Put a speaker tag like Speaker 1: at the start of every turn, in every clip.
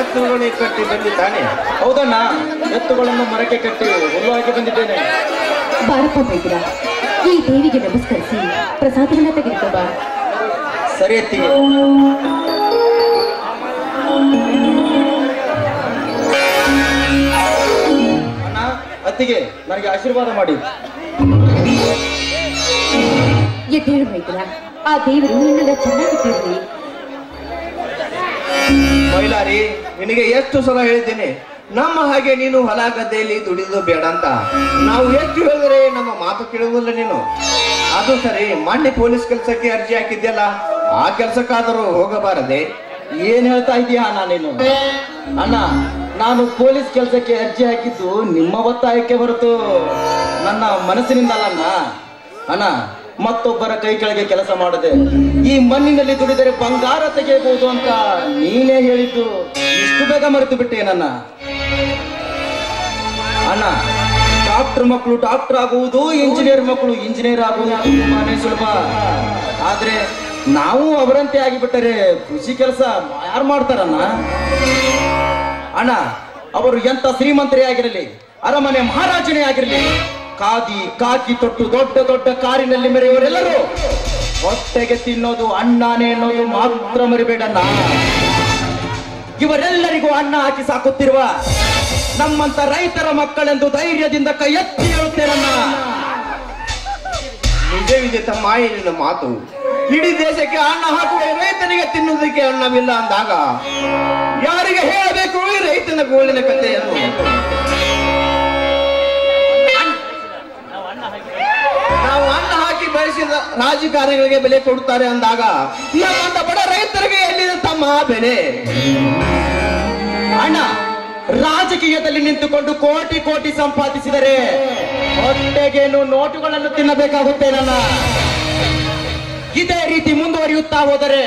Speaker 1: ಎತ್ತುಗಳಿಗೆ ಕಟ್ಟಿ ಬಂದಿದ್ದಾನೆ.
Speaker 2: ಹೌದಣ್ಣ ಎತ್ತುಗಳನ್ನು ಮರಕ್ಕೆ ಕಟ್ಟಿ ಹುಲ್ಲು ಹಾಕಿ ಬಂದಿದ್ದೇನೆ.
Speaker 3: ಭಾರತ ಮೈತ್ರ ಈ ದೇವಿಗೆ ನಮಸ್ಕರಿಸಿ ಪ್ರಸಾದವನ್ನ ತೆಗೆದುಕೊಂಡ ಬಾ.
Speaker 2: ಸರಿ ಎತ್ತಿಗೆ ಅಣ್ಣ ಅತ್ತಿಗೆ ನನಗೆ ಆಶೀರ್ವಾದ ಮಾಡಿ.
Speaker 3: ಎದ್ದೇಳು ಮೈತ್ರ ಆ ದೇವರು ನಿನ್ನೆಲ್ಲ ಚೆನ್ನಾಗಿಟ್ಟಿರ್ಲಿ
Speaker 1: ಮೈಲಾರಿ ನಿನಗೆ ಎಷ್ಟು ಸಲ ಹೇಳ್ತೀನಿ ನಮ್ಮ ಹಾಗೆ ನೀನು ಹೊಲ ಗದ್ದೆಯಲ್ಲಿ ದುಡಿದು ಬೇಡ ಅಂತ. ನಾವು ಹೆಚ್ಚು ಹೇಳಿದ್ರೆ ನಮ್ಮ ಮಾತು ಕೇಳುವುದಿಲ್ಲ ನೀನು. ಅದು ಸರಿ ಮಣ್ಣೆ ಪೊಲೀಸ್ ಕೆಲಸಕ್ಕೆ ಅರ್ಜಿ ಹಾಕಿದ್ಯಲ್ಲ, ಆ ಕೆಲಸಕ್ಕಾದರೂ ಹೋಗಬಾರದೆ.
Speaker 2: ಏನ್ ಹೇಳ್ತಾ ಇದೀಯಾ ಅಣ್ಣ ನೀನು? ಅಣ್ಣ, ನಾನು ಪೊಲೀಸ್ ಕೆಲಸಕ್ಕೆ ಅರ್ಜಿ ಹಾಕಿದ್ದು ನಿಮ್ಮ ಒತ್ತಾಯಕ್ಕೆ ಹೊರತು ನನ್ನ ಮನಸ್ಸಿನಿಂದ ಅಲ್ಲ ಅಣ್ಣ, ಮತ್ತೊಬ್ಬರ ಕೈ ಕೆಳಗೆ ಕೆಲಸ ಮಾಡದೆ ಈ ಮಣ್ಣಿನಲ್ಲಿ ದುಡಿದರೆ ಬಂಗಾರ ತೆಗೆಯಬಹುದು ಅಂತ ನೀನೇ ಹೇಳಿದ್ದು. ಇಷ್ಟು ಬೇಗ ಮರೆತು ಬಿಟ್ಟೆ ನನ್ನ. ಅಣ್ಣ ಡಾಕ್ಟರ್ ಮಕ್ಕಳು ಡಾಕ್ಟರ್ ಆಗುವುದು ಇಂಜಿನಿಯರ್ ಮಕ್ಕಳು ಇಂಜಿನಿಯರ್ ಆಗುವುದು ತುಂಬಾನೇ ಸುಲಭ. ಆದ್ರೆ ನಾವು ಅವರಂತೆ ಆಗಿಬಿಟ್ಟರೆ ಕೃಷಿ ಕೆಲಸ ಯಾರು ಮಾಡ್ತಾರಣ್ಣ? ಅಣ್ಣ, ಅವರು ಎಂತ ಶ್ರೀಮಂತರೇ ಆಗಿರಲಿ, ಅರಮನೆ ಮಹಾರಾಜನೇ ಆಗಿರಲಿ ಕಾದಿ ಕಾಕಿ ತೊಟ್ಟು, ದೊಡ್ಡ ದೊಡ್ಡ ಕಾರಿನಲ್ಲಿ ಮೆರೆಯುವರೆಲ್ಲರೂ ಹೊಟ್ಟೆಗೆ ತಿನ್ನೋದು ಅಣ್ಣನೇ ಅನ್ನೋದು ಮಾತ್ರ ಮರಿಬೇಡಣ್ಣ. ಇವರೆಲ್ಲರಿಗೂ ಅನ್ನ ಹಾಕಿ ಸಾಕುತ್ತಿರುವ ನಮ್ಮಂತ ರೈತರ ಮಕ್ಕಳೆಂದು ಧೈರ್ಯದಿಂದ ಕೈ ಎತ್ತಿ
Speaker 1: ಹೇಳುತ್ತೇನೆ ತಮ್ಮ ನಿನ್ನ ಮಾತು. ಇಡೀ ದೇಶಕ್ಕೆ ಅನ್ನ ಹಾಕುವ ರೈತನಿಗೆ ತಿನ್ನುವುದಕ್ಕೆ ಅನ್ನವಿಲ್ಲ ಅಂದಾಗ ಯಾರಿಗೆ ಹೇಳಬೇಕು ಈ ರೈತನ ಗೋಳಿನ ಕಥೆಯನ್ನು? ನಾವು ಅನ್ನ ಹಾಕಿ ಬೆಳೆಸಿದ ರಾಜಕಾರಣಿಗಳಿಗೆ ಬೆಲೆ ಕೊಡುತ್ತಾರೆ ಅಂದಾಗ ನಮ್ಮಂತ ಬೆಲೆ
Speaker 2: ಅಣ್ಣ, ರಾಜಕೀಯದಲ್ಲಿ ನಿಂತುಕೊಂಡು ಕೋಟಿ ಕೋಟಿ ಸಂಪಾದಿಸಿದರೆ ಹೊಟ್ಟೆಗೇನು ನೋಟುಗಳನ್ನು ತಿನ್ನಬೇಕಾಗುತ್ತೆ ನನ್ನ? ಇದೇ ರೀತಿ ಮುಂದುವರಿಯುತ್ತಾ ಹೋದರೆ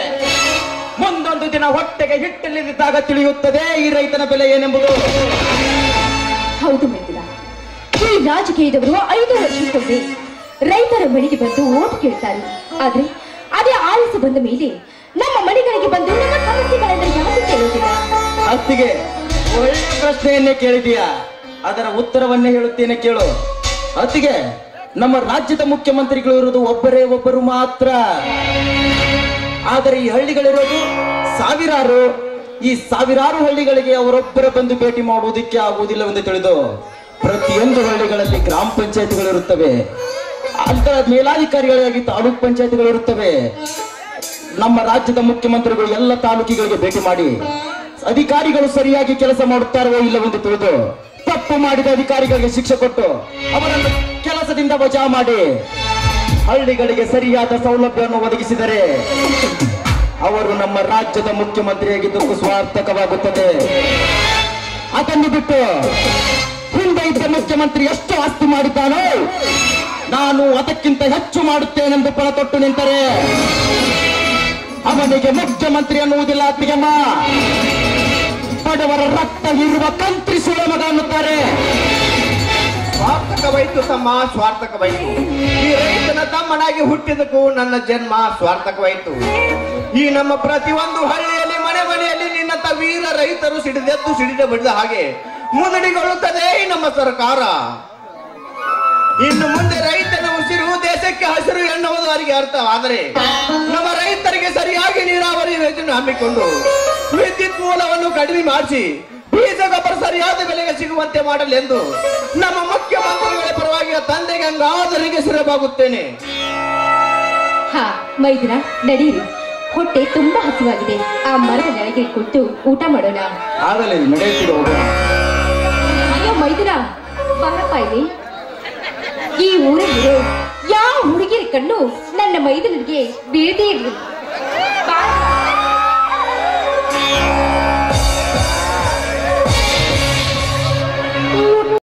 Speaker 2: ಮುಂದೊಂದು ದಿನ ಹೊಟ್ಟೆಗೆ ಹಿಟ್ಟಲ್ಲಿದ್ದಾಗ ತಿಳಿಯುತ್ತದೆ ಈ ರೈತನ ಬೆಲೆ ಏನೆಂಬುದು.
Speaker 3: ಹೌದು ಈ ರಾಜಕೀಯದವರು ಐದು ವರ್ಷಕ್ಕೊಮ್ಮೆ ರೈತರ ಬಳಿಗೆ ಬಂದು ಓಟ್ ಕೇಳ್ತಾರೆ. ಆದ್ರೆ ಅದೇ ಆಲಿಸಿ ಬಂದ ಮೇಲೆ ನಮ್ಮ ಮನೆಗಳಿಗೆ ಬಂದು ನಮ್ಮ ಸಮಸ್ಯೆಗಳೆಂದರೆ ಯಾರು
Speaker 2: ಅತ್ತಿಗೆ, ಒಳ್ಳೆ ಪ್ರಶ್ನೆಯನ್ನೇ ಕೇಳಿದೀಯಾ. ಅದರ ಉತ್ತರವನ್ನೇ ಹೇಳುತ್ತೇನೆ ಕೇಳು. ಅತ್ತಿಗೆ, ನಮ್ಮ ರಾಜ್ಯದ ಮುಖ್ಯಮಂತ್ರಿಗಳು ಇರುವುದು ಒಬ್ಬರೇ ಒಬ್ಬರು ಮಾತ್ರ. ಆದರೆ ಈ ಹಳ್ಳಿಗಳಿರೋದು ಸಾವಿರಾರು. ಈ ಸಾವಿರಾರು ಹಳ್ಳಿಗಳಿಗೆ ಅವರೊಬ್ಬರ ಬಂದು ಭೇಟಿ ಮಾಡುವುದಕ್ಕೆ ಆಗುವುದಿಲ್ಲವೆಂದು ತಿಳಿದು ಪ್ರತಿಯೊಂದು ಹಳ್ಳಿಗಳಲ್ಲಿ ಗ್ರಾಮ ಪಂಚಾಯತ್ಗಳು ಅದರ ಮೇಲಾಧಿಕಾರಿಗಳಾಗಿ ತಾಲೂಕ್ ಪಂಚಾಯತ್ಗಳು ಇರುತ್ತವೆ. ನಮ್ಮ ರಾಜ್ಯದ ಮುಖ್ಯಮಂತ್ರಿಗಳು ಎಲ್ಲ ತಾಲೂಕಿಗಳಿಗೆ ಭೇಟಿ ಮಾಡಿ, ಅಧಿಕಾರಿಗಳು ಸರಿಯಾಗಿ ಕೆಲಸ ಮಾಡುತ್ತಾರೋ ಇಲ್ಲವೆಂದು ತಿಳಿದು, ತಪ್ಪು ಮಾಡಿದ ಅಧಿಕಾರಿಗಳಿಗೆ ಶಿಕ್ಷೆ ಕೊಟ್ಟು, ಅವರನ್ನು ಕೆಲಸದಿಂದ ವಜಾ ಮಾಡಿ, ಹಳ್ಳಿಗಳಿಗೆ ಸರಿಯಾದ ಸೌಲಭ್ಯವನ್ನು ಒದಗಿಸಿದರೆ, ಅವರು ನಮ್ಮ ರಾಜ್ಯದ ಮುಖ್ಯಮಂತ್ರಿಯಾಗಿದ್ದಕ್ಕೂ ಸ್ವಾರ್ಥಕವಾಗುತ್ತದೆ ಅದನ್ನು ಬಿಟ್ಟು, ಹಿಂದೆ ಇದ್ದ ಮುಖ್ಯಮಂತ್ರಿ ಎಷ್ಟು ಆಸ್ತಿ ಮಾಡಿದ್ದಾನೋ ನಾನು ಅದಕ್ಕಿಂತ ಹೆಚ್ಚು ಮಾಡುತ್ತೇನೆಂದು ಪಣ ತೊಟ್ಟು ನಿಂತರೆ, ಅವನಿಗೆ ಮುಖ್ಯಮಂತ್ರಿ ಅನ್ನುವುದಿಲ್ಲ ಅತ್ತಿಗೆಮ್ಮ ಬಡವರ ರಕ್ತ ಇರುವ ಸುಳ ಮಗ ಅನ್ನುತ್ತಾರೆ.
Speaker 1: ಸ್ವಾರ್ಥಕವಾಯಿತು ತಮ್ಮ, ಸ್ವಾರ್ಥಕವಾಯಿತು. ಈ ರೈತನ ತಮ್ಮನಾಗಿ ಹುಟ್ಟಿದಕ್ಕೂ ನನ್ನ ಜನ್ಮ, ಸ್ವಾರ್ಥಕವಾಯಿತು. ಈ ನಮ್ಮ ಪ್ರತಿಯೊಂದು ಹಳ್ಳಿಯಲ್ಲಿ, ಮನೆ ಮನೆಯಲ್ಲಿ ನಿನ್ನಂತ ವೀರ ರೈತರು ಸಿಡಿದೆದ್ದು ಸಿಡಿದ ಬಿಡಿದ ಹಾಗೆ ಮುನ್ನಡೆಗೊಳ್ಳುತ್ತದೆ ನಮ್ಮ ಸರ್ಕಾರ. ಇನ್ನು ಮುಂದೆ ರೈತನ ಉಸಿರು ದೇಶಕ್ಕೆ ಹಸಿರು ಎನ್ನುವುದು ಅವರಿಗೆ ಅರ್ಥವಾದರೆ ನಮ್ಮ ರೈತರಿಗೆ ಸರಿಯಾಗಿ ನೀರಾವರಿ ಯೋಜನೆ ಹಮ್ಮಿಕೊಂಡು ವಿದ್ಯುತ್ ಮೂಲವನ್ನು ಕಡಿಮೆ ಮಾಡಿಸಿ ಬೀಜ ಗೊಬ್ಬರ ಸರಿಯಾದ ಬೆಲೆಗೆ ಸಿಗುವಂತೆ ಮಾಡಲೆಂದು ನಮ್ಮ ಮುಖ್ಯಮಂತ್ರಿಗಳ ಪರವಾಗಿ ತಂದೆ ಗಂಗಾಧರಿಗೆ ಸಿರಬಾಗುತ್ತೇನೆ.
Speaker 3: ಹಾ ನಡೀರಿ. ಹೊಟ್ಟೆ ತುಂಬಾ ಹಸಿವಾಗಿದೆ. ಆ ಮರದ ನೆಳಗೆ ಕೊಟ್ಟು ಊಟ ಮಾಡೋಣ.
Speaker 2: ಆಗಲೇ
Speaker 3: ಅಯ್ಯೋ ಮೈದಿನ ಬಾರಪ್ಪ ಇಲ್ಲಿ ಈ ಊರಲ್ಲಿ ಯಾವ ಹುಡುಗಿರ ಕಣ್ಣು ನನ್ನ ಮೈದನಿಗೆ ಬೀಳದೇ ಇರಲಿಲ್ಲ